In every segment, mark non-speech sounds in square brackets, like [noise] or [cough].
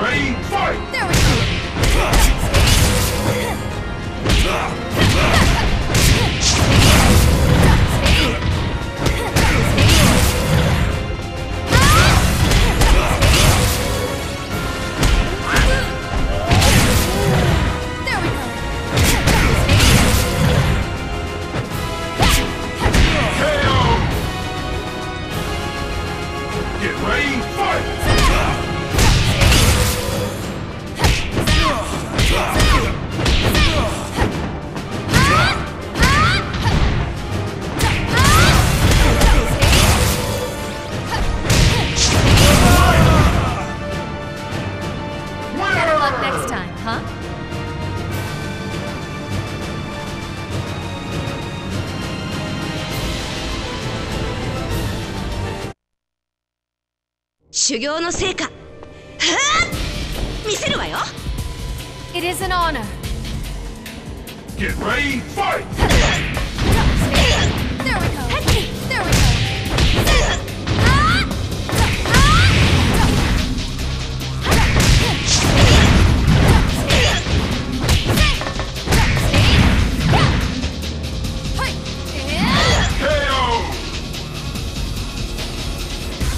Ready, fight! There we go! [laughs] [laughs] 修行の成果はあ見せるわよ It is an honor. Get ready, fight!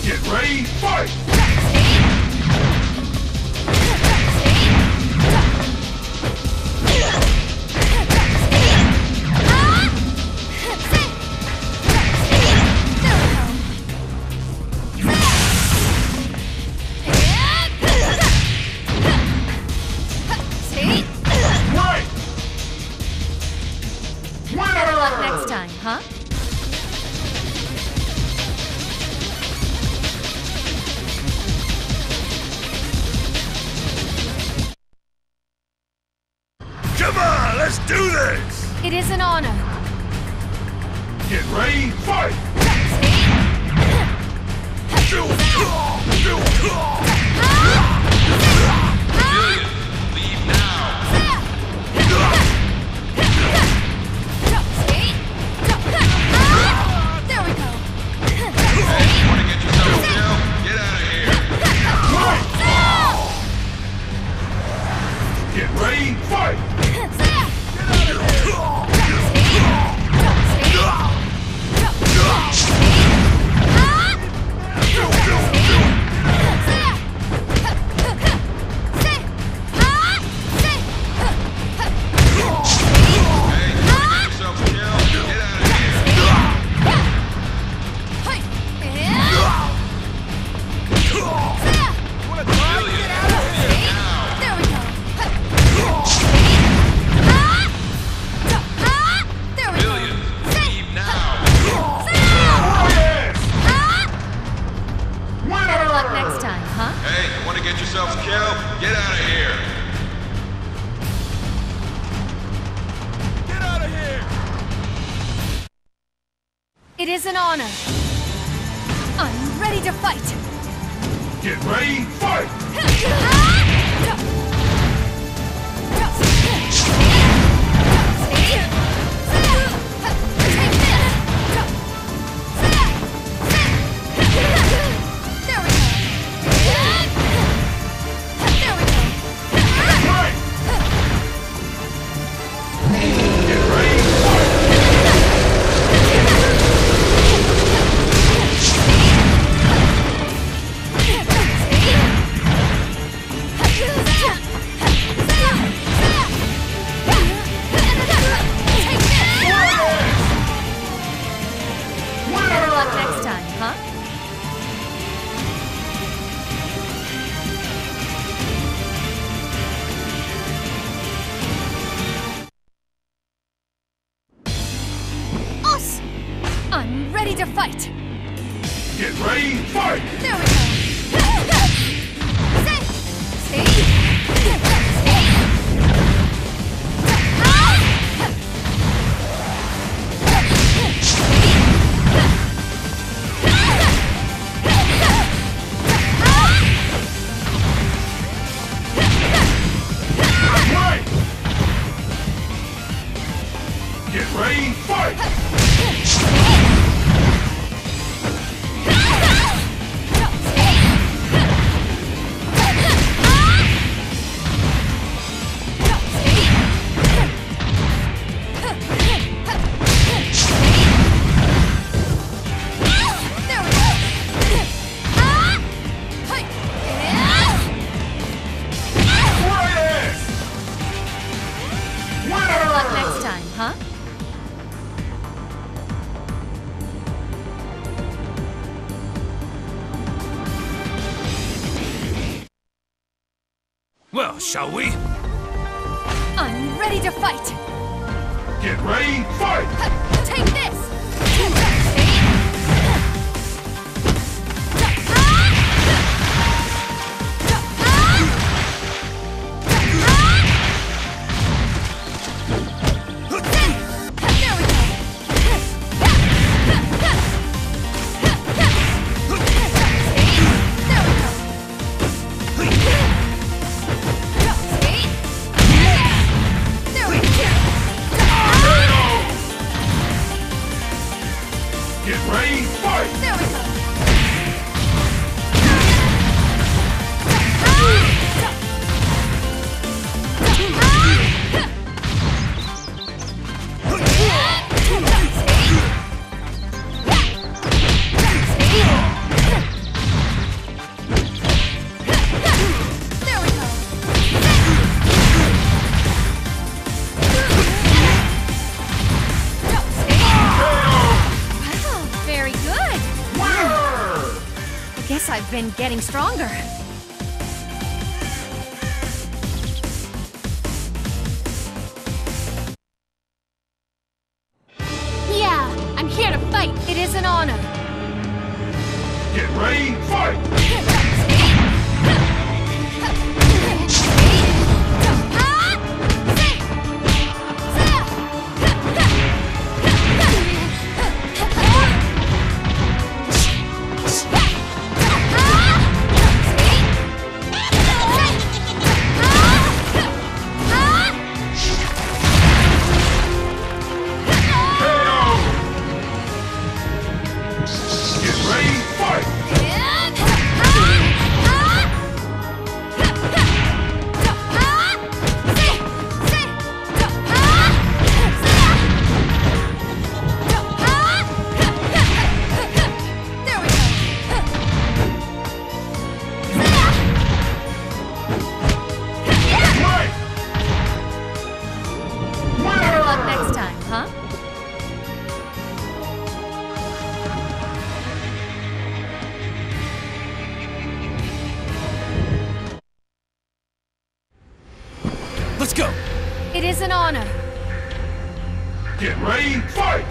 Get ready, fight! Do this! It is an honor. Get ready, fight! Leave now. Get out of here. Get out of here. It is an honor. I'm ready to fight. Get ready, fight! [laughs] ready, fight! Shall we? I'm ready to fight. Get ready, fight! Take this. Been getting stronger. Yeah, I'm here to fight. It is an honor. Get ready, fight! [laughs] It is an honor. Get ready, fight!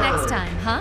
next time, huh?